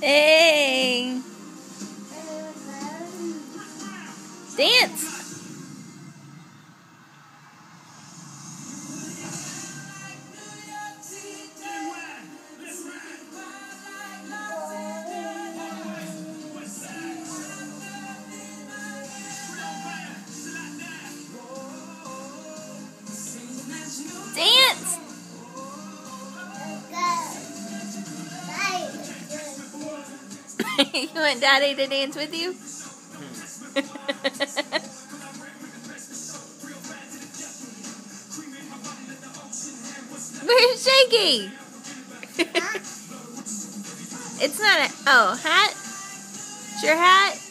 Hey. Dance. you want Daddy to dance with you? Where's Shaky? it's not a oh hat. It's your hat.